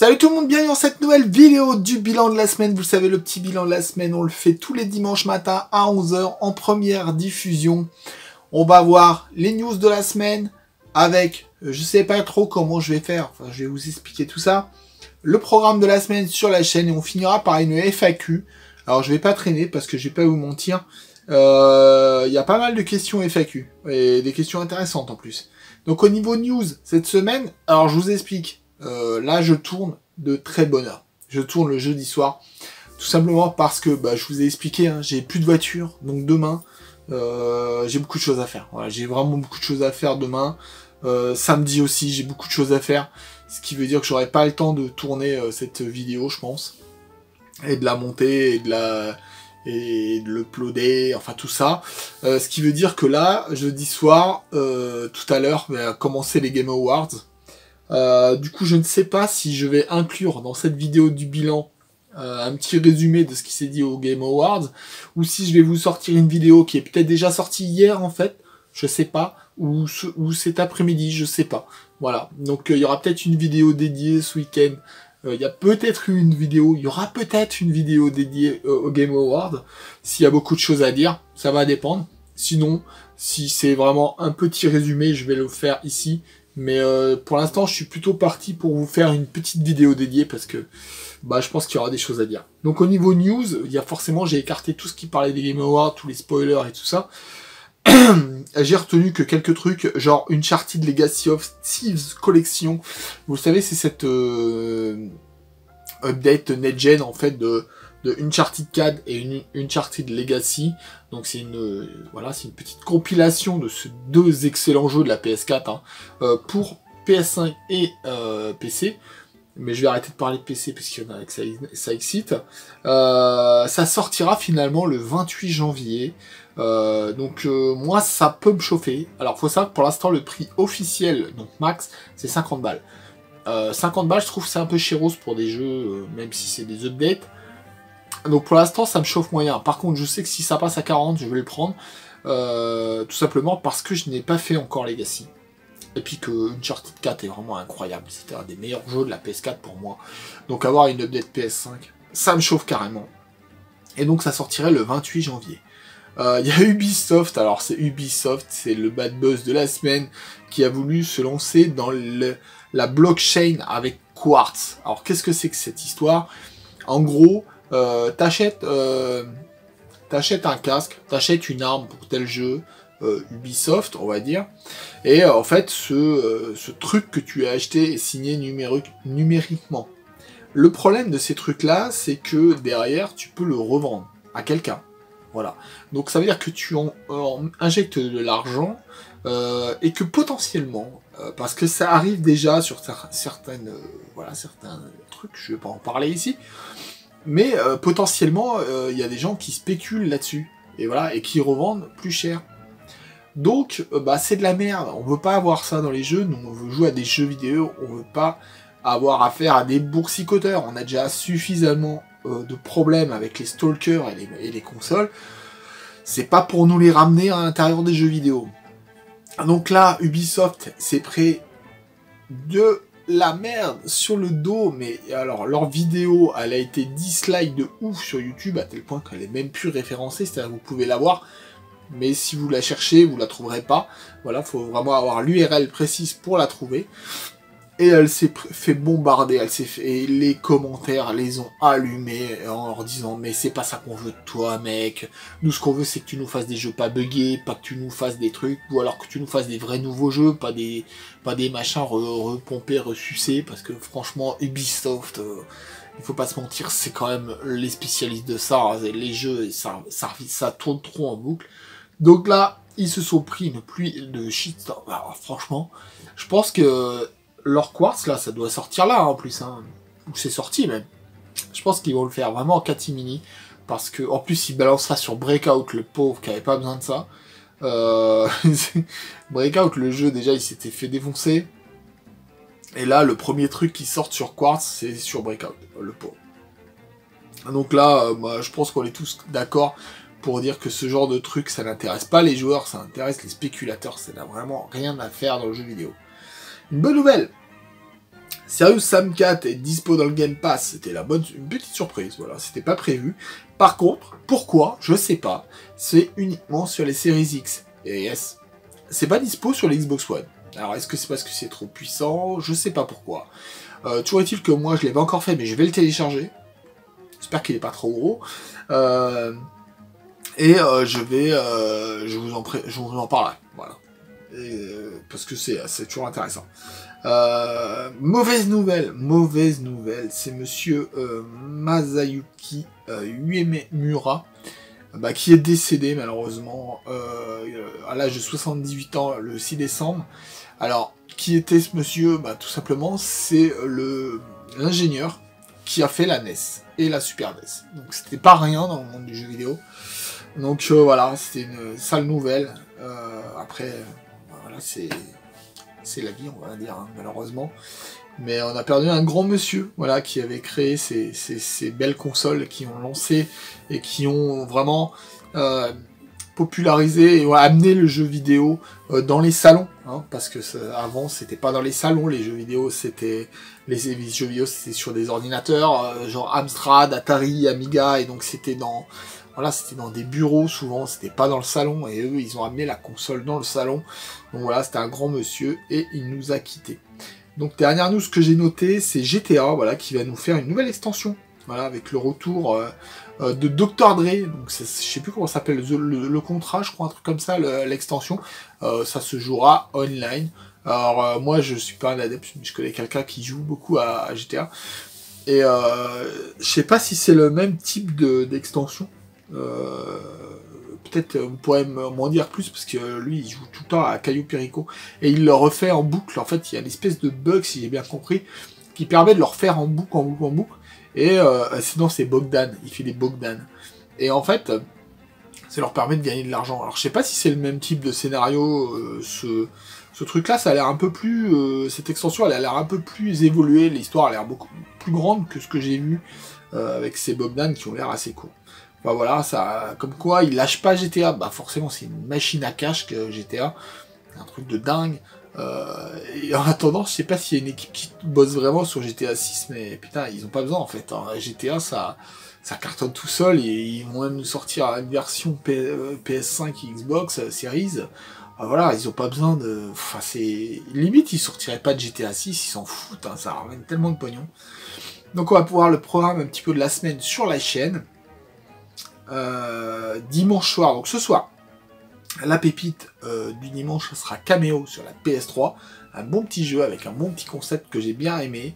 Salut tout le monde, bienvenue dans cette nouvelle vidéo du bilan de la semaine. Vous savez, le petit bilan de la semaine, on le fait tous les dimanches matin à 11h en première diffusion. On va voir les news de la semaine avec, euh, je sais pas trop comment je vais faire, enfin je vais vous expliquer tout ça. Le programme de la semaine sur la chaîne et on finira par une FAQ. Alors je vais pas traîner parce que je vais pas vous mentir. Euh, Il y a pas mal de questions FAQ et des questions intéressantes en plus. Donc au niveau news cette semaine, alors je vous explique. Euh, là, je tourne de très bonne heure. Je tourne le jeudi soir, tout simplement parce que bah, je vous ai expliqué, hein, j'ai plus de voiture, donc demain, euh, j'ai beaucoup de choses à faire. J'ai vraiment beaucoup de choses à faire demain. Euh, samedi aussi, j'ai beaucoup de choses à faire, ce qui veut dire que j'aurai pas le temps de tourner cette vidéo, je pense, et de la monter et de la et de l'uploader, enfin tout ça. ce qui veut dire que là, jeudi soir, tout à l'heure, va commencer les Game Awards. Euh, du coup, je ne sais pas si je vais inclure dans cette vidéo du bilan euh, un petit résumé de ce qui s'est dit au Game Awards, ou si je vais vous sortir une vidéo qui est peut-être déjà sortie hier en fait, je sais pas, ou, ou cet après-midi, je sais pas. Voilà, donc euh, il y aura peut-être une vidéo dédiée ce week-end. Il y a peut-être une vidéo, il y aura peut-être une vidéo dédiée au Game Awards. S'il y a beaucoup de choses à dire, ça va dépendre. Sinon, si c'est vraiment un petit résumé, je vais le faire ici. Mais euh, pour l'instant, je suis plutôt parti pour vous faire une petite vidéo dédiée parce que bah, je pense qu'il y aura des choses à dire. Donc au niveau news, il y a forcément, j'ai écarté tout ce qui parlait des Game Awards, tous les spoilers et tout ça. j'ai retenu que quelques trucs, genre une Uncharted Legacy of Thieves Collection. Vous savez, c'est cette euh, update next-gen en fait de de Uncharted 4 et une Uncharted Legacy. Donc c'est une euh, voilà, c'est une petite compilation de ces deux excellents jeux de la PS4 hein, euh, pour PS5 et euh, PC. Mais je vais arrêter de parler de PC parce qu'il y en a que ça, ça excite. ça sortira finalement le 28 janvier. donc moi ça peut me chauffer. Alors faut savoir que pour l'instant le prix officiel, donc max, c'est 50 balles. 50 balles je trouve c'est un peu chéros pour des jeux, même si c'est des updates. Donc pour l'instant, ça me chauffe moyen. Par contre, je sais que si ça passe à 40, je vais le prendre. Euh, tout simplement parce que je n'ai pas fait encore Legacy. Et puis que Uncharted 4 est vraiment incroyable. C'était un des meilleurs jeux de la PS4 pour moi. Donc avoir une update PS5, ça me chauffe carrément. Et donc ça sortirait le 28 janvier. Euh, il y a Ubisoft, alors c'est Ubisoft, c'est le bad buzz de la semaine, qui a voulu se lancer dans la blockchain avec Quartz. Alors qu'est-ce que c'est que cette histoire? En gros, euh, t'achètes euh, t'achètes un casque, t'achètes une arme pour tel jeu, euh, Ubisoft, on va dire, et en fait, ce, ce truc que tu as acheté est signé numériquement. Le problème de ces trucs-là, c'est que derrière, tu peux le revendre à quelqu'un. Voilà. Donc ça veut dire que tu en, injectes de l'argent et que potentiellement, parce que ça arrive déjà sur certaines, voilà, certains trucs, je vais pas en parler ici, mais euh, potentiellement, il euh, y a des gens qui spéculent là-dessus, et voilà, et qui revendent plus cher. Donc, euh, bah, c'est de la merde. On veut pas avoir ça dans les jeux. Nous, on veut jouer à des jeux vidéo. On veut pas avoir affaire à des boursicoteurs. On a déjà suffisamment de problèmes avec les stalkers et les, et les consoles. C'est pas pour nous les ramener à l'intérieur des jeux vidéo. Donc là, Ubisoft, c'est prêt de la merde sur le dos, mais alors leur vidéo, elle a été dislike de ouf sur YouTube à tel point qu'elle est même plus référencée, c'est-à-dire vous pouvez la voir, mais si vous la cherchez, vous la trouverez pas. Voilà, faut vraiment avoir l'URL précise pour la trouver et elle s'est fait bombarder, elle s'est fait, et les commentaires les ont allumés en leur disant mais c'est pas ça qu'on veut de toi mec, nous ce qu'on veut c'est que tu nous fasses des jeux pas buggés, pas que tu nous fasses des trucs, ou alors que tu nous fasses des vrais nouveaux jeux, pas des pas des machins repompés, ressucés, parce que franchement Ubisoft, euh, il faut pas se mentir, c'est quand même les spécialistes de ça, hein, les jeux, ça, ça, tourne trop en boucle. Donc là, ils se sont pris une pluie de shit, franchement, je pense que leur quartz, là, ça doit sortir là, en plus, hein. Ou c'est sorti, même. Je pense qu'ils vont le faire vraiment en catimini, parce que, en plus, ils balancent ça sur Breakout, le pauvre, qui avait pas besoin de ça. Euh... Breakout, le jeu, déjà, il s'était fait défoncer. Et là, le premier truc qui sort sur Quartz, c'est sur Breakout, le pauvre. Donc là, euh, je pense qu'on est tous d'accord pour dire que ce genre de truc, ça n'intéresse pas les joueurs, ça intéresse les spéculateurs, ça n'a vraiment rien à faire dans le jeu vidéo. Bonne nouvelle, Serious Sam 4 est dispo dans le Game Pass, c'était la bonne, une petite surprise, voilà, c'était pas prévu. Par contre, pourquoi? Je sais pas. C'est uniquement sur les séries X et S. C'est pas dispo sur l'Xbox One. Alors est-ce que c'est parce que c'est trop puissant? Je sais pas pourquoi. Euh, toujours est-il que moi je l'ai encore fait, mais je vais le télécharger. J'espère qu'il est pas trop gros. Euh, et euh, je vais, euh, je vous en je vous en parlerai, voilà. Parce que c'est, toujours intéressant. mauvaise nouvelle, mauvaise nouvelle, c'est Monsieur Masayuki Uemura, bah, qui est décédé malheureusement à l'âge de 78 ans le 6 décembre. Alors, qui était ce monsieur? Bah, Tout simplement, c'est l'ingénieur qui a fait la NES et la Super NES. Donc c'était pas rien dans le monde du jeu vidéo. Donc euh, voilà, c'était une sale nouvelle. Euh, après, c'est la vie, on va dire, hein, malheureusement. Mais on a perdu un grand monsieur, voilà, qui avait créé ces, ces, belles consoles qui ont lancé et qui ont vraiment euh, popularisé et amené le jeu vidéo euh, dans les salons, hein, parce que avant c'était pas dans les salons, les jeux vidéo c'était les, jeux vidéo c'était sur des ordinateurs euh, genre Amstrad, Atari, Amiga et donc c'était dans voilà c'était dans des bureaux souvent, c'était pas dans le salon et eux ils ont amené la console dans le salon. Donc voilà c'était un grand monsieur et il nous a quitté. Donc dernière news que j'ai noté c'est GTA voilà qui va nous faire une nouvelle extension voilà, avec le retour euh, euh, de Dr. Dre, donc je sais plus comment s'appelle le, contrat, je crois un truc comme ça, l'extension. Euh, ça se jouera online. Alors moi je suis pas un adepte, mais je connais quelqu'un qui joue beaucoup à, GTA. Et je sais pas si c'est le même type d'extension. Peut-être vous pourrez m'en dire plus parce que lui il joue tout le temps à Caillou Perico et il le refait en boucle. En fait, il y a une espèce de bug, si j'ai bien compris, qui permet de le refaire en boucle, en boucle, en boucle. Et euh, sinon, c'est Bogdan. Il fait des Bogdan. Et en fait, ça leur permet de gagner de l'argent. Alors, je sais pas si c'est le même type de scénario. Euh, ce, truc-là, ça a l'air un peu plus. Euh, cette extension, elle a l'air un peu plus évoluée. L'histoire a l'air beaucoup plus grande que ce que j'ai vu avec ces Bogdan qui ont l'air assez courts. Enfin voilà, ça, comme quoi, ils lâchent pas GTA. Bah forcément, c'est une machine à cash que GTA. Un truc de dingue. Euh, et en attendant, je sais pas s'il y a une équipe qui bosse vraiment sur GTA 6, mais putain, ils ont pas besoin en fait. Hein. GTA, ça, ça cartonne tout seul et ils vont même nous sortir une version PS5 euh, Xbox euh, Series. voilà, ils ont pas besoin de. Enfin, c'est. Limite, ils sortiraient pas de GTA 6, ils s'en foutent, hein, ça ramène tellement de pognon. Donc, on va pouvoir le programme un petit peu de la semaine sur la chaîne. Dimanche soir, donc ce soir, la pépite euh, du dimanche sera Cameo sur la PS3. Un bon petit jeu avec un bon petit concept que j'ai bien aimé.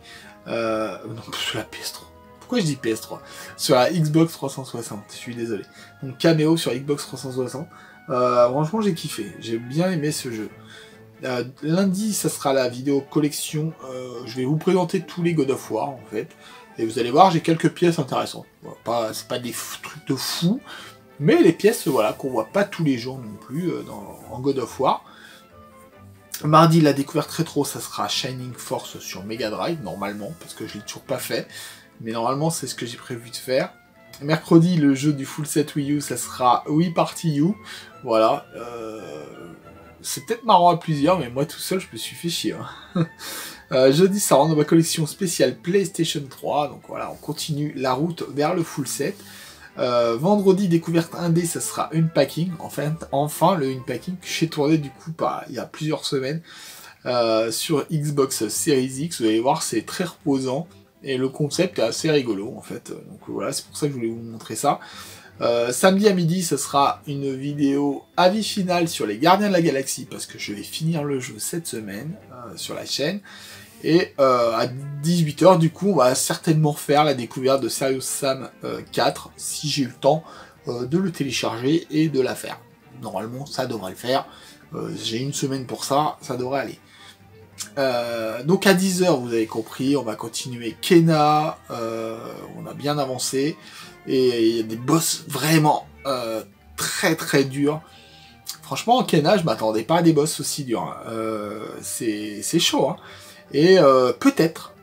Euh, non, sur la PS3. Pourquoi je dis PS3 Sur la Xbox 360, je suis désolé. Donc Cameo sur Xbox 360. Euh, franchement, j'ai kiffé. J'ai bien aimé ce jeu. lundi, ça sera la vidéo collection. je vais vous présenter tous les God of War, en fait. Et vous allez voir, j'ai quelques pièces intéressantes. Pas, c'est pas des trucs de fou, mais les pièces, voilà, qu'on voit pas tous les jours non plus euh, dans, en God of War. Mardi, la découverte rétro, ça sera Shining Force sur Mega Drive, normalement, parce que je l'ai toujours pas fait. Mais normalement, c'est ce que j'ai prévu de faire. Mercredi, le jeu du full set Wii U, ça sera Wii Party U. Voilà. Euh, c'est peut-être marrant à plusieurs, mais moi tout seul, je me suis fait chier. Hein. Euh, jeudi, ça rentre dans ma collection spéciale PlayStation 3. Donc voilà, on continue la route vers le full set. Euh, vendredi, découverte 1D, ça sera Unpacking. Enfin, enfin le Unpacking que j'ai tourné du coup pas, il y a plusieurs semaines euh, sur Xbox Series X. Vous allez voir, c'est très reposant et le concept est assez rigolo en fait. Donc voilà, c'est pour ça que je voulais vous montrer ça. Euh, samedi à midi, ce sera une vidéo avis final sur les Gardiens de la Galaxie parce que je vais finir le jeu cette semaine sur la chaîne. Et euh, à 18h, du coup, on va certainement faire la découverte de Serious Sam 4, euh, si j'ai eu le temps euh, de le télécharger et de la faire. Normalement, ça devrait le faire. j'ai une semaine pour ça, ça devrait aller. donc à 10h, vous avez compris, on va continuer Kena, on a bien avancé, et il y a des boss vraiment très très durs. Franchement, Kena, je m'attendais pas à des boss aussi durs. Hein. c'est chaud. Hein. Et euh, peut-être,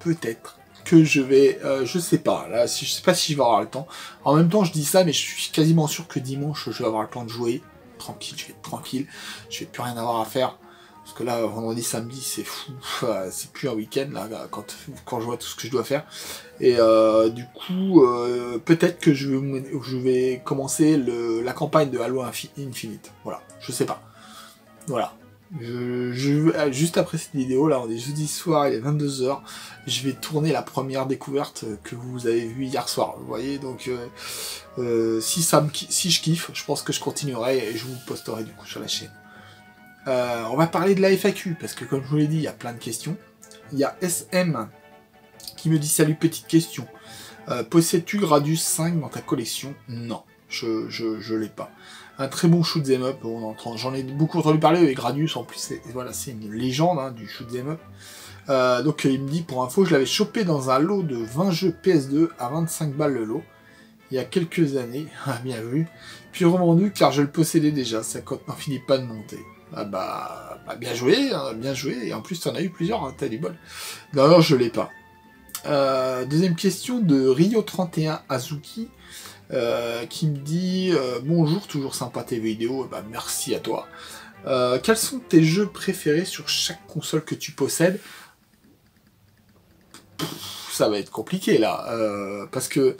peut-être que je vais, euh, je sais pas, là, si, je sais pas si je vais avoir le temps. En même temps, je dis ça, mais je suis quasiment sûr que dimanche, je vais avoir le temps de jouer. Tranquille, je vais être tranquille. Je vais plus rien avoir à faire. Parce que là, vendredi, samedi, c'est fou. C'est plus un week-end, là, quand, quand je vois tout ce que je dois faire. Et euh, du coup, euh, peut-être que je, je vais commencer le, la campagne de Halo Infinite. Voilà, je sais pas. Voilà. Juste après cette vidéo, là, on est jeudi soir, il est 22h, je vais tourner la première découverte que vous avez vue hier soir. Vous voyez, donc euh, si, ça me, si je kiffe, je pense que je continuerai et je vous posterai du coup sur la chaîne. Euh, on va parler de la FAQ, parce que comme je vous l'ai dit, il y a plein de questions. Il y a SM qui me dit Salut, petite question. Possèdes-tu Gradius 5 dans ta collection? Non, je, je, l'ai pas un très bon shoot 'em up. J'en ai beaucoup entendu parler et Gradius en plus, c'est une légende hein, du shoot up. Euh, donc il me dit pour info, je l'avais chopé dans un lot de 20 jeux PS2 à 25 balles le lot, il y a quelques années, ah, bien vu, puis revendu car je le possédais déjà, sa cote n'en finit pas de monter. Ah bah, bah bien joué, hein, bien joué, et en plus tu en as eu plusieurs, hein, t'as du bol. Non, je l'ai pas. Euh, deuxième question de Rio31 Azuki. Euh, qui me dit euh, bonjour, toujours sympa tes vidéos, bah, merci à toi. Quels sont tes jeux préférés sur chaque console que tu possèdes? Ça va être compliqué là, parce que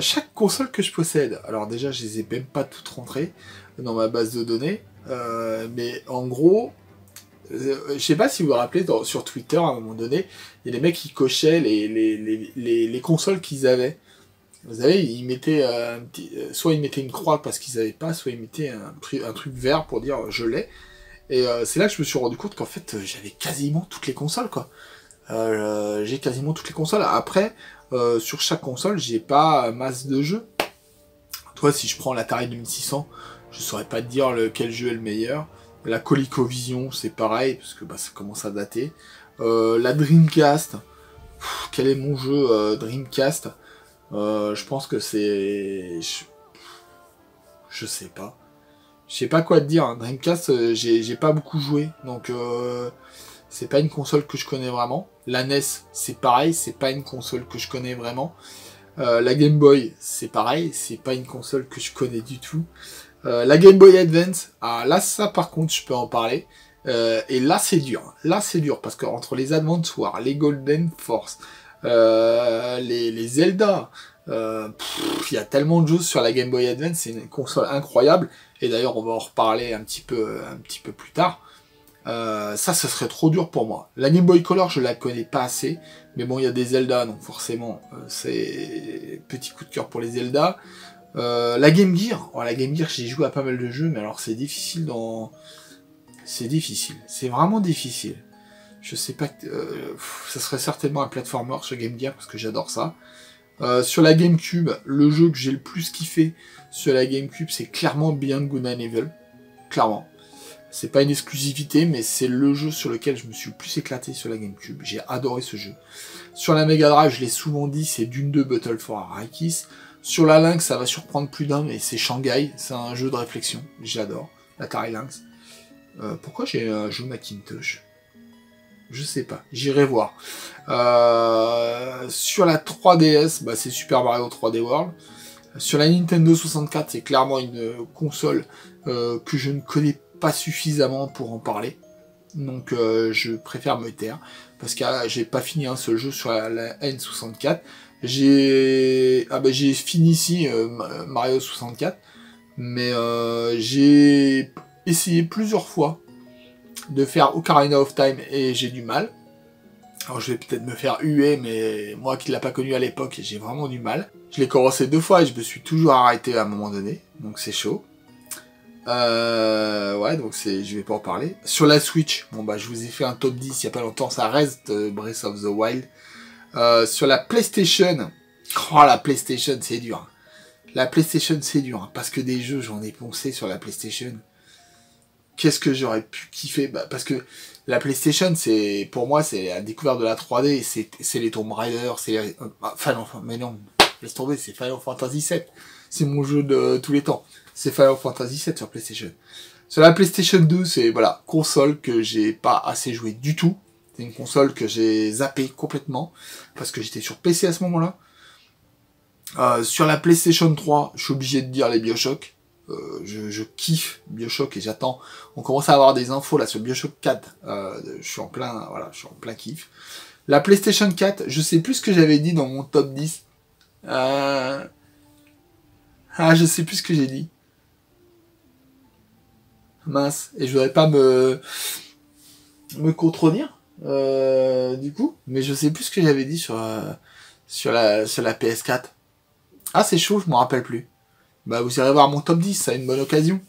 chaque console que je possède, alors déjà je les ai même pas toutes rentrées dans ma base de données, mais en gros, je sais pas si vous vous rappelez sur Twitter à un moment donné, il y a des mecs qui cochaient les, les, les consoles qu'ils avaient. Vous savez, ils mettaient euh, euh, soit ils mettaient une croix parce qu'ils n'avaient pas, soit ils mettaient un, un, truc vert pour dire je l'ai. Et euh, c'est là que je me suis rendu compte qu'en fait j'avais quasiment toutes les consoles quoi. j'ai quasiment toutes les consoles. Après, sur chaque console, j'ai pas masse de jeux. Toi, si je prends l'Atari 2600, je saurais pas te dire lequel jeu est le meilleur. La ColecoVision, c'est pareil parce que bah, ça commence à dater. la Dreamcast, quel est mon jeu Dreamcast? Euh, je pense que c'est... Je... sais pas. Je sais pas quoi te dire. Hein. Dreamcast, euh, j'ai pas beaucoup joué. Donc, euh, c'est pas une console que je connais vraiment. La NES, c'est pareil. C'est pas une console que je connais vraiment. la Game Boy, c'est pareil. C'est pas une console que je connais du tout. La Game Boy Advance, ah, là, ça, par contre, je peux en parler. et là, c'est dur. Là, c'est dur. Parce que entre les Advance les Golden Force, euh, les, les, Zelda. Euh, il y a tellement de choses sur la Game Boy Advance, c'est une console incroyable. Et d'ailleurs, on va en reparler un petit peu, un petit peu plus tard. Euh, ça, ce serait trop dur pour moi. La Game Boy Color, je la connais pas assez. Mais bon, il y a des Zelda, donc forcément, c'est petit coup de cœur pour les Zelda. La Game Gear, oh, la Game Gear, j'ai joué à pas mal de jeux, mais alors c'est difficile dans... C'est difficile, c'est vraiment difficile. Je sais pas, euh, ça serait certainement un platformer sur Game Gear parce que j'adore ça. Euh, sur la GameCube, le jeu que j'ai le plus kiffé sur la GameCube, c'est clairement Beyond Good and Evil. Clairement. C'est pas une exclusivité, mais c'est le jeu sur lequel je me suis le plus éclaté sur la GameCube. J'ai adoré ce jeu. Sur la Mega Drive, je l'ai souvent dit, c'est Dune 2 Battle for Arrakis. Sur la Lynx, ça va surprendre plus d'un, mais c'est Shanghai. C'est un jeu de réflexion. J'adore. L'Atari Lynx. Euh, pourquoi j'ai un jeu Macintosh? Je sais pas, j'irai voir. Euh, sur la 3DS, bah, c'est Super Mario 3D World. Sur la Nintendo 64, c'est clairement une console euh, que je ne connais pas suffisamment pour en parler. Donc je préfère me taire. Parce que ah, j'ai pas fini un seul jeu sur la, N64. J'ai ah, bah, j'ai fini ici Mario 64. Mais j'ai essayé plusieurs fois de faire Ocarina of Time et j'ai du mal. Alors je vais peut-être me faire huer, mais moi qui l'ai pas connu à l'époque, j'ai vraiment du mal. Je l'ai commencé deux fois et je me suis toujours arrêté à un moment donné, donc c'est chaud. Euh, ouais, donc c'est, je vais pas en parler. Sur la Switch, bon bah je vous ai fait un top 10 il y a pas longtemps, ça reste euh, Breath of the Wild. Euh, sur la PlayStation, oh la PlayStation c'est dur. La PlayStation c'est dur, hein, parce que des jeux j'en ai poncé sur la PlayStation qu'est-ce que j'aurais pu kiffer? Bah, Parce que la PlayStation, c'est pour moi, c'est la découverte de la 3D, c'est les Tomb Raider, c'est tomber, c'est Final Fantasy 7. C'est mon jeu de tous les temps. C'est Final Fantasy 7 sur PlayStation. Sur la PlayStation 2, c'est voilà, console que j'ai pas assez joué du tout. Une console que j'ai zappé complètement parce que j'étais sur PC à ce moment-là. Euh, sur la PlayStation 3, je suis obligé de dire les BioShock. je, kiffe Bioshock et j'attends. On commence à avoir des infos là sur Bioshock 4. je suis en plein, voilà, je suis en plein kiff. La PlayStation 4, je sais plus ce que j'avais dit dans mon top 10. Ah, je sais plus ce que j'ai dit. Mince. Et je voudrais pas me me contredire euh, du coup, mais je sais plus ce que j'avais dit sur euh, sur la sur la PS4. Ah, c'est chaud, je m'en rappelle plus. Bah, vous irez voir mon top 10, ça a une bonne occasion.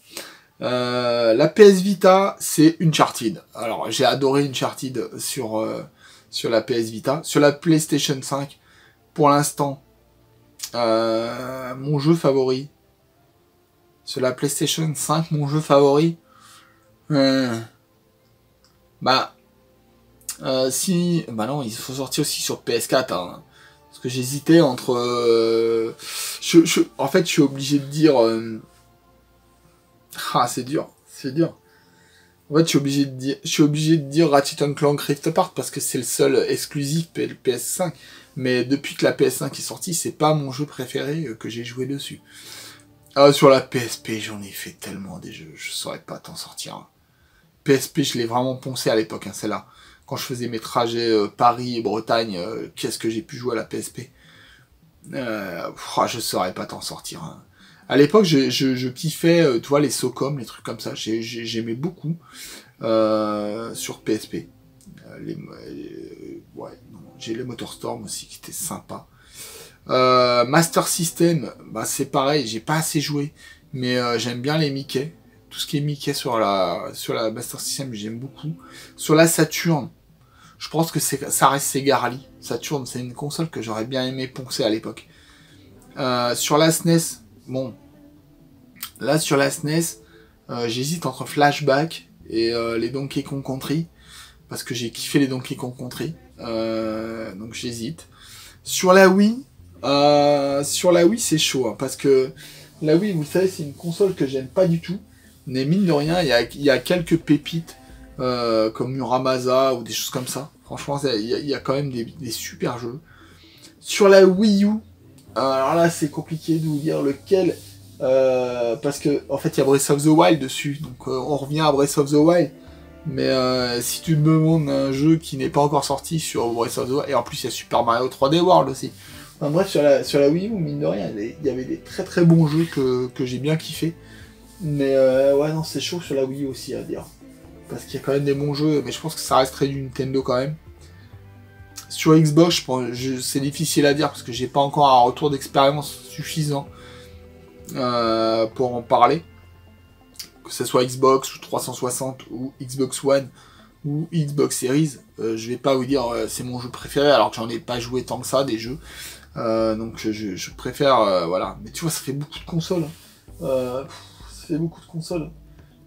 Euh, la PS Vita, c'est Uncharted. Alors, j'ai adoré Uncharted sur sur la PS Vita, sur la PlayStation 5. Pour l'instant, mon jeu favori. Sur la PlayStation 5, mon jeu favori. Bah, euh, si, bah non, il faut sortir aussi sur PS4. Hein. parce que j'hésitais entre. Euh, en fait, je suis obligé de dire. Euh, ah, c'est dur, c'est dur. En fait, je suis obligé de dire, je suis obligé de dire Ratchet Clank Rift Apart parce que c'est le seul exclusif PS5. Mais depuis que la PS5 est sortie, c'est pas mon jeu préféré que j'ai joué dessus. Ah, sur la PSP, j'en ai fait tellement des jeux, je saurais pas t'en sortir. PSP, je l'ai vraiment poncé à l'époque, hein, celle-là quand je faisais mes trajets euh, Paris et Bretagne, euh, qu'est-ce que j'ai pu jouer à la PSP euh, oh, Je saurais pas t'en sortir. Hein. À l'époque, je, je, kiffais, tu vois, les SOCOM, les trucs comme ça. J'aimais beaucoup sur PSP. les, j'ai les Motorstorm aussi qui étaient sympas. Master System, bah c'est pareil, j'ai pas assez joué, mais j'aime bien les Mickey tout ce qui est Mickey sur la, sur la Master System, j'aime beaucoup. Sur la Saturn, je pense que ça reste Sega Rally. Saturn, c'est une console que j'aurais bien aimé poncer à l'époque. Euh, sur la SNES, bon, là sur la SNES, euh, j'hésite entre Flashback et euh, les Donkey Kong Country, parce que j'ai kiffé les Donkey Kong Country, donc j'hésite. Sur la Wii, sur la Wii c'est chaud, hein, parce que la Wii, vous savez, c'est une console que j'aime pas du tout. Mais mine de rien, il y a, quelques pépites euh, comme Muramasa ou des choses comme ça. Franchement, il y, a quand même des, super jeux. Sur la Wii U, alors là c'est compliqué de vous dire lequel, euh, parce que en fait il y a Breath of the Wild dessus, donc euh, on revient à Breath of the Wild. Mais si tu me demandes un jeu qui n'est pas encore sorti sur Breath of the Wild, et en plus il y a Super Mario 3D World aussi. Bref, sur la, Wii U, mine de rien, il y avait des très très bons jeux que, que j'ai bien kiffé. Mais euh, ouais, non, c'est chaud sur la Wii aussi à dire. Parce qu'il y a quand même des bons jeux, mais je pense que ça resterait du Nintendo quand même. Sur Xbox, c'est difficile à dire parce que j'ai pas encore un retour d'expérience suffisant euh, pour en parler. Que ce soit Xbox ou 360 ou Xbox One ou Xbox Series, euh, je vais pas vous dire c'est mon jeu préféré alors que j'en ai pas joué tant que ça des jeux. donc je, préfère voilà. Mais tu vois ça fait beaucoup de consoles. Hein fait beaucoup de consoles.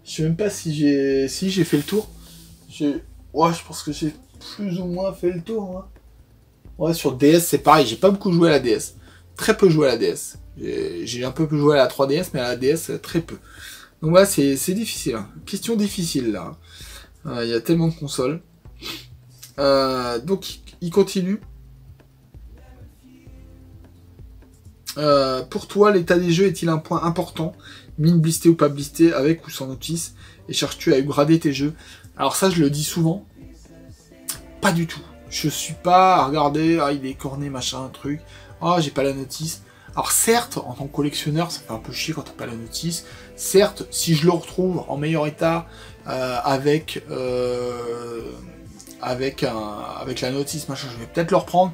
Je sais même pas si j'ai si j'ai fait le tour. Ouais, je pense que j'ai plus ou moins fait le tour. Hein. Ouais, sur DS, c'est pareil, j'ai pas beaucoup joué à la DS. Très peu joué à la DS. J'ai un peu joué à la 3DS, mais à la DS, très peu. Donc voilà, c'est difficile. Hein. Question difficile là. Euh, il y a tellement de consoles. Euh, donc, il continue. Euh, pour toi, l'état des jeux est-il un point important? Mine blistée ou pas blistée, avec ou sans notice, et cherches-tu à upgrader tes jeux? Alors ça, je le dis souvent, pas du tout. Je suis pas à regarder, ah, il est corné, machin, truc, ah, j'ai pas la notice. Alors certes, en tant que collectionneur, ça fait un peu chier quand t'as pas la notice. Certes, si je le retrouve en meilleur état, euh, avec, euh, avec, un, avec la notice, machin, je vais peut-être le reprendre.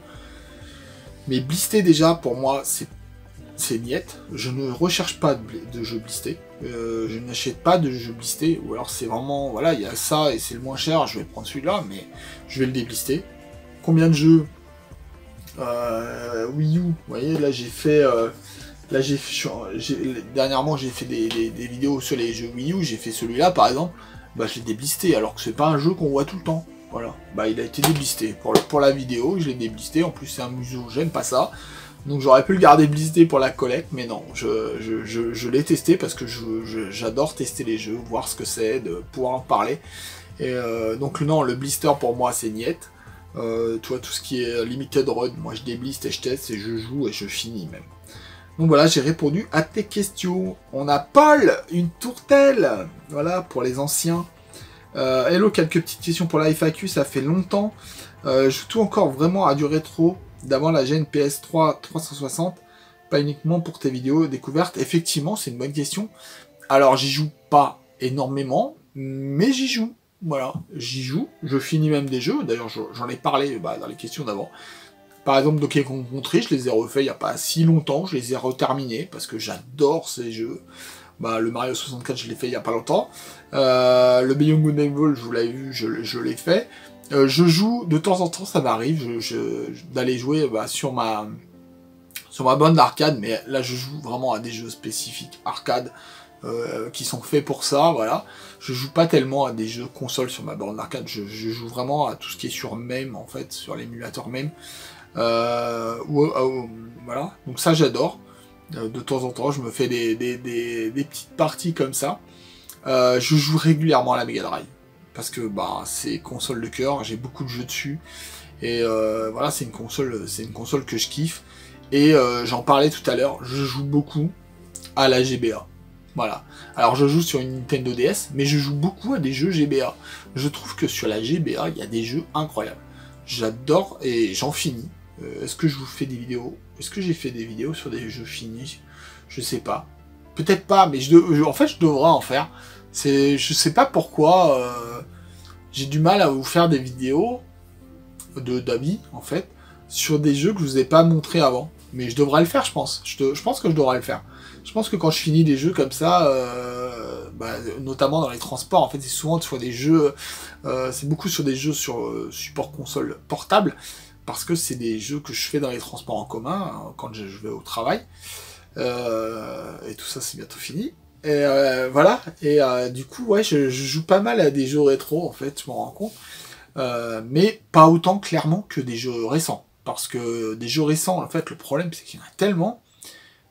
Mais blister déjà, pour moi, c'est c'est niette. Je ne recherche pas de, jeux blistés. Euh, je n'achète pas de jeux blistés. Ou alors c'est vraiment, voilà, il y a ça et c'est le moins cher, je vais prendre celui-là, mais je vais le déblister. Combien de jeux? Euh, Wii U, vous voyez, là j'ai fait... Euh, là j'ai dernièrement j'ai fait des, vidéos sur les jeux Wii U, j'ai fait celui-là par exemple, bah je l'ai déblisté, alors que c'est pas un jeu qu'on voit tout le temps. Voilà, bah il a été déblisté. Pour, pour la vidéo, je l'ai déblisté, en plus c'est un museau, j'aime pas ça. Donc j'aurais pu le garder blisté pour la collecte, mais non, je, l'ai testé parce que j'adore tester les jeux, voir ce que c'est, de pouvoir en parler. Et euh, donc non, le blister pour moi c'est niet. Euh, toi, tout ce qui est limited run, moi je débliste et je teste et je joue et je finis même. Donc voilà, j'ai répondu à tes questions. On a Paul, une tourtelle. Voilà, pour les anciens. Euh, hello, quelques petites questions pour la FAQ, ça fait longtemps. Je joue encore vraiment à du rétro d'avant la gêne PS3 360, pas uniquement pour tes vidéos découvertes. Effectivement, c'est une bonne question. Alors, j'y joue pas énormément, mais j'y joue. Voilà, j'y joue. Je finis même des jeux. D'ailleurs, j'en ai parlé bah, dans les questions d'avant. Par exemple, Donkey Kong Country, je les ai refaits il n'y a pas si longtemps. Je les ai reterminés parce que j'adore ces jeux. Bah, le Mario 64, je l'ai fait il n'y a pas longtemps. Euh, le Beyond Good je vous l'avez vu, je, l'ai fait. Euh, je joue, de temps en temps, ça m'arrive d'aller jouer bah, sur ma sur ma bande d'arcade, mais là je joue vraiment à des jeux spécifiques arcade euh, qui sont faits pour ça, voilà. Je joue pas tellement à des jeux console sur ma borne d'arcade, je, joue vraiment à tout ce qui est sur MAME en fait, sur l'émulateur MAME. Euh, voilà, donc ça j'adore. Euh, de temps en temps, je me fais des, petites parties comme ça. Euh, je joue régulièrement à la Mega Drive parce que bah c'est console de cœur, j'ai beaucoup de jeux dessus et euh, voilà c'est une console, c'est une console que je kiffe et j'en parlais tout à l'heure, je joue beaucoup à la GBA. Voilà. Alors je joue sur une Nintendo DS, mais je joue beaucoup à des jeux GBA. Je trouve que sur la GBA, il y a des jeux incroyables. J'adore et j'en finis. Est-ce que je vous fais des vidéos? Est-ce que j'ai fait des vidéos sur des jeux finis? Je sais pas. Peut-être pas, mais en fait, je devrais en faire. C'est, je sais pas pourquoi euh, j'ai du mal à vous faire des vidéos de en fait, sur des jeux que je vous ai pas montré avant. Mais je devrais le faire, je pense. Je, pense que je devrais le faire. Je pense que quand je finis des jeux comme ça, euh, bah, notamment dans les transports, en fait, c'est souvent sur des jeux, euh, c'est beaucoup sur des jeux sur support console portable parce que c'est des jeux que je fais dans les transports en commun hein, quand je, vais au travail. Et tout ça, c'est bientôt fini. Et euh, voilà. Et euh, du coup, ouais, je, joue pas mal à des jeux rétro, en fait, je m'en rends compte. mais pas autant clairement que des jeux récents. Parce que des jeux récents, en fait, le problème, c'est qu'il y en a tellement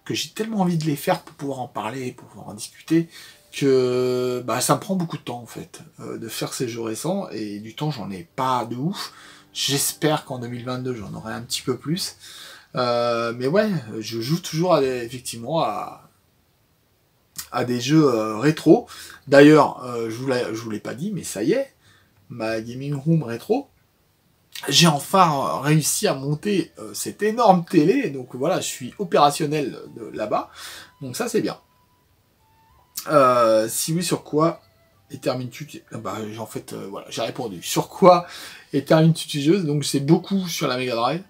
que j'ai tellement envie de les faire pour pouvoir en parler, pour pouvoir en discuter, que bah, ça me prend beaucoup de temps, en fait, de faire ces jeux récents. Et du temps, j'en ai pas de ouf. J'espère qu'en 2022, j'en aurai un petit peu plus. Euh, mais ouais, je joue toujours effectivement à, à des jeux euh, rétro. D'ailleurs, euh, je vous vous l'ai pas dit, mais ça y est, ma gaming room rétro, j'ai enfin réussi à monter cette énorme télé. Donc voilà, je suis opérationnel là-bas. Donc ça, c'est bien. si oui, sur quoi et termine-tu Bah, en fait, voilà, j'ai répondu. Sur quoi et termine jeu, donc c'est beaucoup sur la Mega Drive.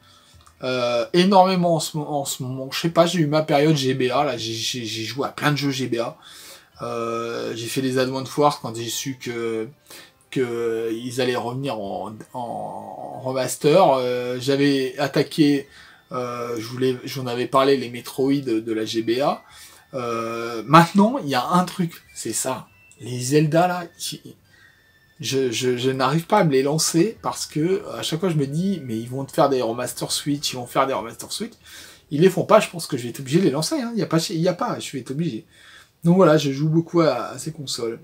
Euh, énormément en ce, en ce moment. Je sais pas, j'ai eu ma période GBA, là, j'ai joué à plein de jeux GBA. Euh, j'ai fait des Advance Wars quand j'ai su que que ils allaient revenir en, en, remaster. Euh, j'avais attaqué, voulais, j'en avais parlé les Metroid de, de la GBA. maintenant, il y a un truc, c'est ça. Les Zelda là, je, n'arrive pas à me les lancer parce que à chaque fois je me dis mais ils vont te faire des remaster Switch, ils vont faire des remaster Switch. Ils les font pas, je pense que je vais être obligé de les lancer. Hein. Il n'y a pas, je vais être obligé. Donc voilà, je joue beaucoup à, ces consoles.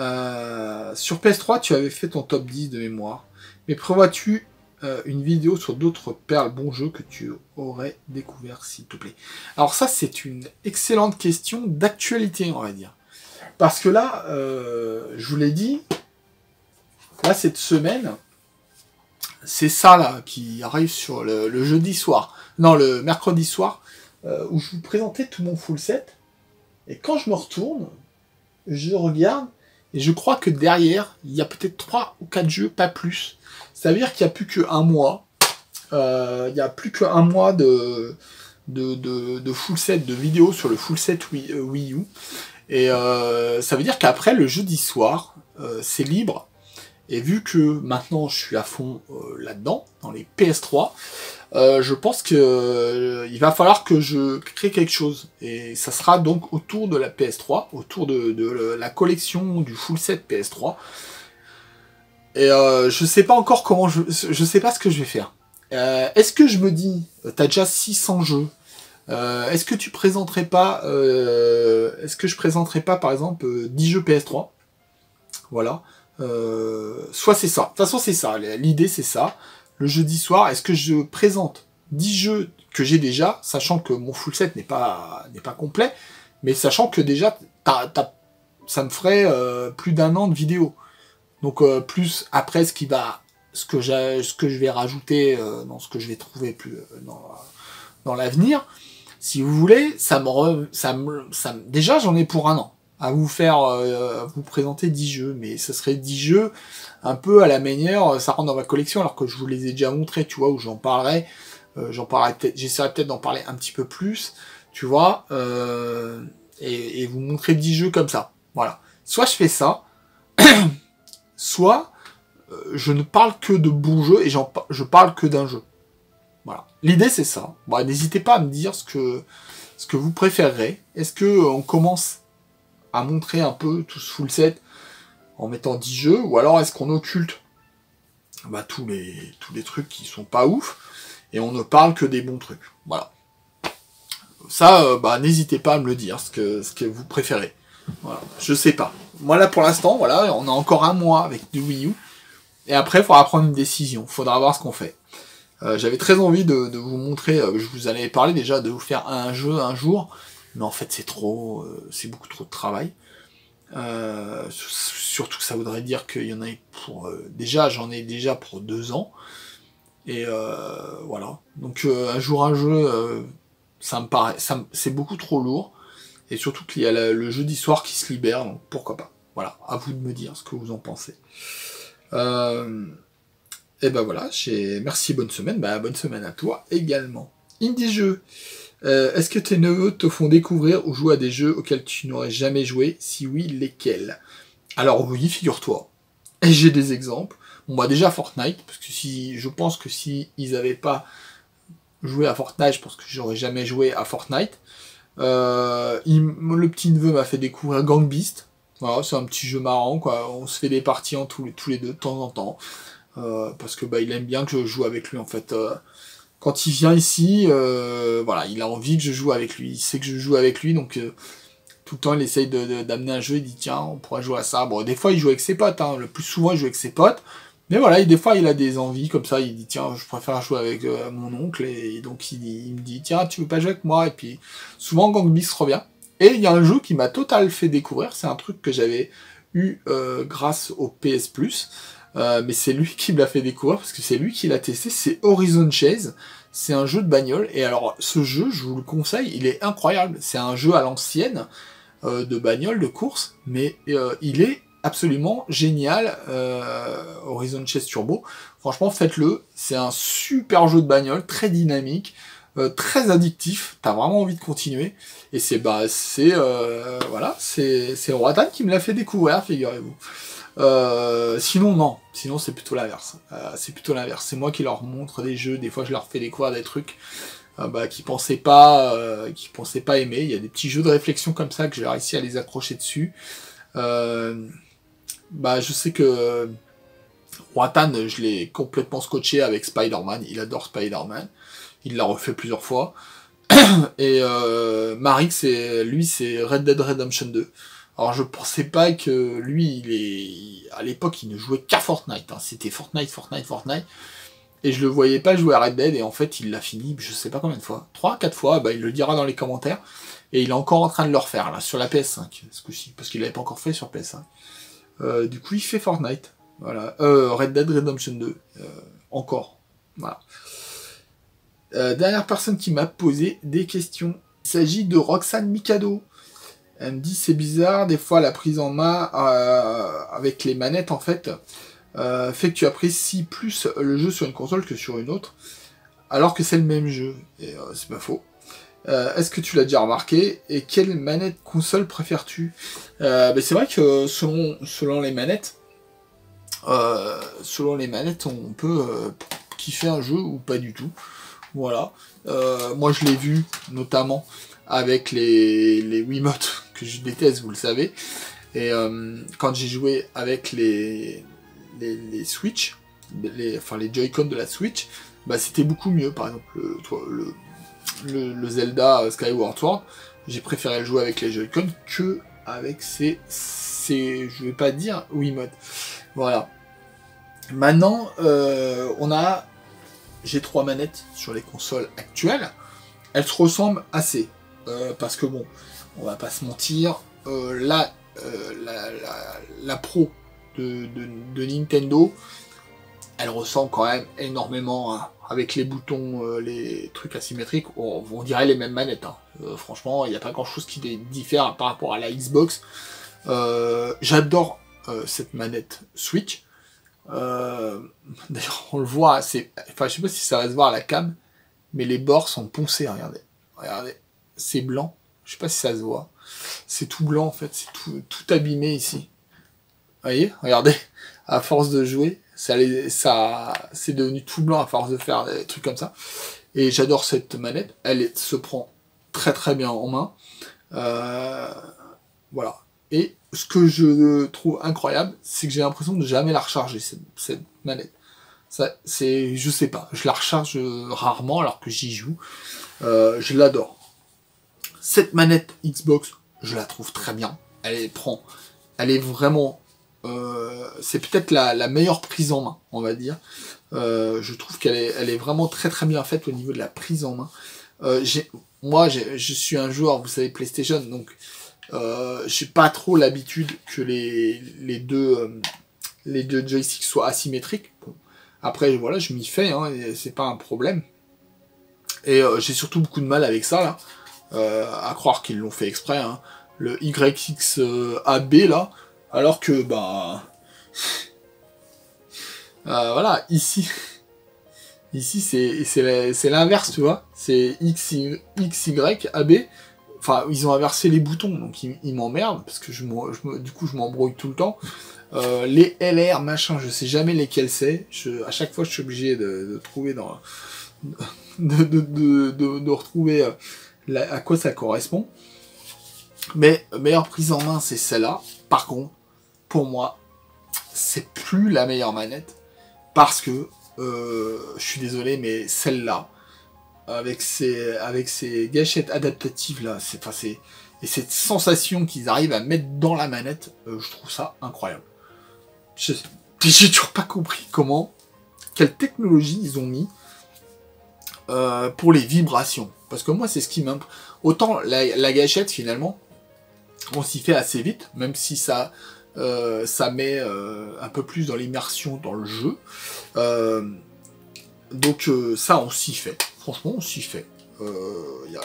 Euh, sur PS3, tu avais fait ton top 10 de mémoire. Mais prévois-tu euh, une vidéo sur d'autres perles bons jeux que tu aurais découvert, s'il te plaît? Alors ça, c'est une excellente question d'actualité, on va dire. Parce que là, euh, je vous l'ai dit, là, cette semaine, c'est ça là qui arrive sur le, jeudi soir, non, le mercredi soir, euh, où je vous présentais tout mon full set. Et quand je me retourne, je regarde, et je crois que derrière, il y a peut-être 3 ou 4 jeux, pas plus. Ça veut dire qu'il n'y a plus qu'un mois. Euh, il n'y a plus qu'un mois de, de, full set, de vidéos sur le full set Wii U. Et euh, ça veut dire qu'après, le jeudi soir, euh, c'est libre. Et vu que maintenant je suis à fond euh, là-dedans, dans les PS3, je pense que il va falloir que je crée quelque chose. Et ça sera donc autour de la PS3, autour de, la collection du full set PS3. Et je sais pas encore comment je... Je sais pas ce que je vais faire. Est-ce que je me dis, t'as déjà 600 jeux, euh, est-ce que tu présenterais pas, euh, est-ce que je présenterais pas par exemple 10 euh, jeux PS3 Voilà. soit c'est ça. De toute façon c'est ça. L'idée c'est ça. Le jeudi soir, est-ce que je présente 10 jeux que j'ai déjà, sachant que mon full set n'est pas, n'est pas complet, mais sachant que déjà, ça me ferait euh, plus d'un an de vidéo. Donc euh, plus après ce qui va, ce que, ce que je vais rajouter euh, dans ce que je vais trouver plus dans, dans l'avenir, si vous voulez, ça me, ça me, ça déjà j'en ai pour un an à vous faire, à vous présenter 10 jeux, mais ce serait 10 jeux un peu à la manière, ça rentre dans ma collection alors que je vous les ai déjà montrés, tu vois, où j'en parlerai euh, j'en parlerai peut-être, j'essaierai peut-être d'en parler un petit peu plus, tu vois, euh, et, vous montrer 10 jeux comme ça. Voilà. Soit je fais ça, soit euh, je ne parle que de bons jeux et je parle que d'un jeu. Voilà. L'idée c'est ça. Bon, n'hésitez pas à me dire ce que ce que vous préférerez. Est-ce que on commence à montrer un peu tout ce full set en mettant 10 jeux ou alors est-ce qu'on occulte bah, tous les tous les trucs qui sont pas ouf et on ne parle que des bons trucs. Voilà. Ça, euh, bah, n'hésitez pas à me le dire, ce que, ce que vous préférez. Voilà. Je sais pas. Moi, là, pour l'instant, voilà, on a encore un mois avec du Wii U. Et après, il faudra prendre une décision. Il faudra voir ce qu'on fait. Euh, j'avais très envie de, vous montrer, euh, je vous en avais parlé déjà, de vous faire un jeu un jour. Mais en fait, c'est trop, c'est beaucoup trop de travail. surtout que ça voudrait dire qu'il y en a pour... déjà, j'en ai déjà pour deux ans. Et euh, voilà. Donc euh, un jour un jeu, euh, ça me paraît, ça, c'est beaucoup trop lourd. Et surtout qu'il y a le, jeu d'histoire qui se libère, donc pourquoi pas. Voilà, à vous de me dire ce que vous en pensez. Et ben voilà, merci, bonne semaine. Bah bonne semaine à toi également. Indie jeu. Est-ce que tes neveux te font découvrir ou jouer à des jeux auxquels tu n'aurais jamais joué? Si oui, lesquels? Alors oui, figure-toi. Et j'ai des exemples. Bon bah déjà Fortnite, parce que si je pense que si ils avaient pas joué à Fortnite, je pense que j'aurais jamais joué à Fortnite. Euh, le petit neveu m'a fait découvrir Gang Beast. Voilà, c'est un petit jeu marrant, quoi. On se fait des parties en tous les deux de temps en temps. Euh, parce que bah il aime bien que je joue avec lui en fait. Euh, quand il vient ici, voilà, il a envie que je joue avec lui. Il sait que je joue avec lui, donc tout le temps il essaye d'amener un jeu, il dit tiens on pourrait jouer à ça. Bon des fois il joue avec ses potes, hein. le plus souvent il joue avec ses potes. Mais voilà, des fois il a des envies comme ça, il dit tiens, je préfère jouer avec euh, mon oncle, et, donc il, me dit tiens, tu veux pas jouer avec moi? Et puis souvent Gang revient. Et il y a un jeu qui m'a total fait découvrir, c'est un truc que j'avais eu euh, grâce au PS Plus, euh, mais c'est lui qui me l'a fait découvrir parce que c'est lui qui l'a testé, c'est Horizon Chase. C'est un jeu de bagnole, et alors ce jeu, je vous le conseille, il est incroyable. C'est un jeu à l'ancienne, de bagnole, de course, mais il est absolument génial, euh, Horizon Chess Turbo. Franchement, faites-le. C'est un super jeu de bagnole, très dynamique, euh, très addictif. T'as vraiment envie de continuer. Et c'est bah c'est euh, voilà, c'est c'est Roatan qui me l'a fait découvrir, figurez-vous. Sinon non, sinon c'est plutôt l'inverse. c'est plutôt l'inverse. C'est moi qui leur montre des jeux. Des fois, je leur fais découvrir des trucs. bah, qui pensaient pas, qui pensaient pas aimer. Il y a des petits jeux de réflexion comme ça que j'ai réussi à les accrocher dessus. Euh, bah, je sais que Watan, je l'ai complètement scotché avec Spider-Man. Il adore Spider-Man. Il l'a refait plusieurs fois. Et euh, Marix, lui, c'est Red Dead Redemption 2. Alors je pensais pas que lui, il est à l'époque, il ne jouait qu'à Fortnite. Hein. C'était Fortnite, Fortnite, Fortnite. Et je le voyais pas jouer à Red Dead. Et en fait, il l'a fini, je sais pas combien de fois, trois, quatre fois. Bah, il le dira dans les commentaires. Et il est encore en train de le refaire là sur la PS5 ce coup-ci, parce qu'il l'avait pas encore fait sur PS5. Euh, du coup, il fait Fortnite. Voilà. Euh, Red Dead Redemption 2. Euh, encore. Voilà. dernière personne qui m'a posé des questions. Il s'agit de Roxane Mikado. Elle me dit c'est bizarre, des fois la prise en main avec les manettes en fait fait que tu apprécies plus le jeu sur une console que sur une autre, alors que c'est le même jeu. Et c'est pas faux. Euh, est-ce que tu l'as déjà remarqué Et quelle manette console préfères-tu? Euh, ben, C'est vrai que selon, selon les manettes, euh, selon les manettes, on peut kiffer un jeu ou pas du tout. Voilà. moi, je l'ai vu notamment avec les, les Wiimotes que je déteste, vous le savez. Et quand j'ai joué avec les, les, Switch, les, enfin les Joy-Con de la Switch, bah, c'était beaucoup mieux. Par exemple, le le, Zelda Skyward Sword, j'ai préféré le jouer avec les Joy-Con que avec ces, ces, je vais pas dire Wiimote. Voilà. Maintenant, euh, on a j'ai trois manettes sur les consoles actuelles. Elles se ressemblent assez. Euh, parce que bon, on va pas se mentir, euh, là, la, Pro de, Nintendo, elle ressemble quand même énormément hein, avec les boutons, les trucs asymétriques. On, dirait les mêmes manettes. Hein. franchement, il n'y a pas grand chose qui diffère par rapport à la Xbox. J'adore cette manette Switch. Euh, d'ailleurs, on le voit, c'est, enfin, je sais pas si ça va se voir à la cam, mais les bords sont poncés, regardez. Regardez, c'est blanc. Je sais pas si ça se voit. C'est tout blanc, en fait, c'est tout, tout abîmé ici. Vous voyez, regardez, à force de jouer, ça, ça, c'est devenu tout blanc à force de faire des trucs comme ça. Et j'adore cette manette. Elle se prend très très bien en main. Euh, voilà. Et ce que je trouve incroyable, c'est que j'ai l'impression de jamais la recharger, cette, manette. Ça, c'est, je sais pas, je la recharge rarement alors que j'y joue. Euh, je l'adore. Cette manette Xbox, je la trouve très bien. Elle prend, elle est vraiment, euh, c'est peut-être la, meilleure prise en main, on va dire. Euh, je trouve qu'elle est, est vraiment très très bien faite au niveau de la prise en main. j'ai, moi, je suis un joueur, vous savez, PlayStation, donc euh, j'ai pas trop l'habitude que les, les deux euh, les deux joysticks soient asymétriques. Après voilà, je m'y fais, hein, c'est pas un problème. Et euh, j'ai surtout beaucoup de mal avec ça là, à croire qu'ils l'ont fait exprès. Hein. Le YXAB là, alors que bah voilà ici. Ici, c'est l'inverse, tu vois. C'est XY, XYAB enfin ils ont inversé les boutons donc ils, m'emmerdent parce que je, du coup je m'embrouille tout le temps euh, les LR machin je sais jamais lesquels c'est à chaque fois je suis obligé de, trouver dans de, retrouver à quoi ça correspond mais meilleure prise en main c'est celle-là par contre pour moi c'est plus la meilleure manette parce que euh, je suis désolé mais celle-là avec ces, avec ces gâchettes adaptatives là, c'est, enfin, et cette sensation qu'ils arrivent à mettre dans la manette, euh, je trouve ça incroyable. J'ai toujours pas compris comment, quelle technologie ils ont mis euh, pour les vibrations. Parce que moi, c'est ce qui m'importe. Autant la, gâchette, finalement, on s'y fait assez vite, même si ça, euh, ça met un peu plus dans l'immersion dans le jeu. donc ça, on s'y fait franchement, on s'y fait. Il euh,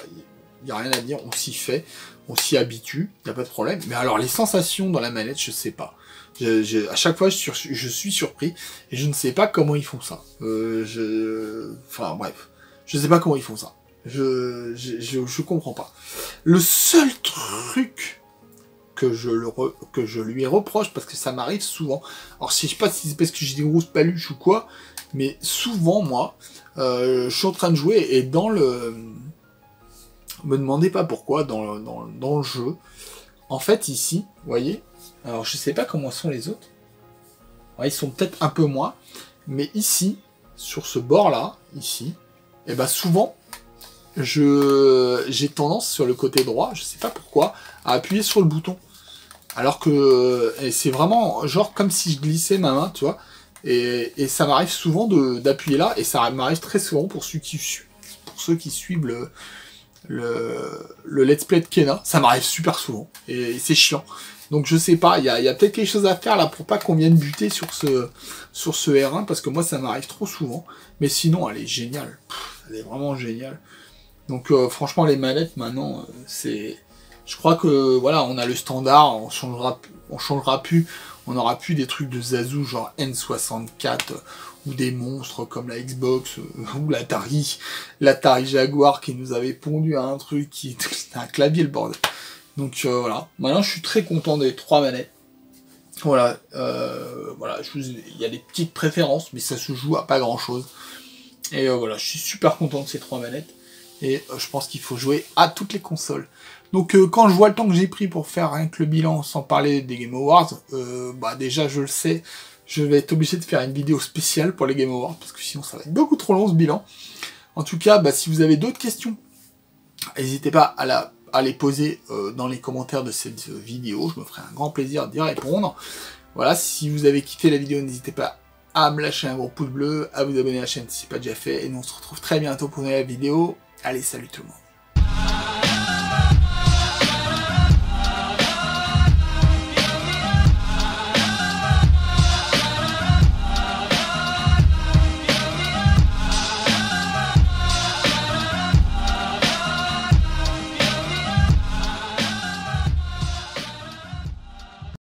n'y a, rien à dire, on s'y fait, on s'y habitue, il n'y a pas de problème. Mais alors, les sensations dans la manette, je sais pas. à chaque fois, je, suis surpris et je ne sais pas comment ils font ça. Euh, enfin, bref, je ne sais pas comment ils font ça. Je, je, je, comprends pas. Le seul truc que je, le que je lui reproche, parce que ça m'arrive souvent, alors je sais pas si c'est parce que j'ai des grosses paluches ou quoi, mais souvent, moi, euh, je suis en train de jouer et dans le... Me demandez pas pourquoi, dans le, dans, le jeu, en fait, ici, vous voyez, alors je sais pas comment sont les autres, ils sont peut-être un peu moins, mais ici, sur ce bord-là, ici, et eh ben souvent, je j'ai tendance sur le côté droit, je sais pas pourquoi, à appuyer sur le bouton. Alors que c'est vraiment genre comme si je glissais ma main, tu vois. Et, ça m'arrive souvent d'appuyer là, et ça m'arrive très souvent pour ceux qui, pour ceux qui suivent le, le, let's play de Kena, ça m'arrive super souvent, et, c'est chiant. Donc je sais pas, il y a, peut-être quelque chose à faire là pour pas qu'on vienne buter sur ce, sur ce R1, parce que moi ça m'arrive trop souvent. Mais sinon, elle est géniale. elle est vraiment géniale. Donc euh, franchement, les manettes maintenant, euh, c'est... Je crois que voilà, on a le standard, on changera, on changera plus on aura plus des trucs de Zazu genre N64 ou des monstres comme la Xbox euh, ou l'Atari, l'Atari Jaguar qui nous avait pondu à un truc qui était un clavier le bordel. Donc euh, voilà, maintenant je suis très content des trois manettes. Voilà, euh, voilà, il y a des petites préférences, mais ça se joue à pas grand chose. Et voilà, je suis super content de ces trois manettes. Et je pense qu'il faut jouer à toutes les consoles. Donc euh, quand je vois le temps que j'ai pris pour faire rien que le bilan sans parler des Game Awards, euh, bah déjà je le sais, je vais être obligé de faire une vidéo spéciale pour les Game Awards parce que sinon ça va être beaucoup trop long ce bilan. En tout cas, bah, si vous avez d'autres questions, n'hésitez pas à, la, à, les poser euh, dans les commentaires de cette vidéo, je me ferai un grand plaisir d'y répondre. Voilà, si vous avez kiffé la vidéo, n'hésitez pas à me lâcher un gros pouce bleu, à vous abonner à la chaîne si ce n'est pas déjà fait, et nous on se retrouve très bientôt pour une nouvelle vidéo. Allez, salut tout le monde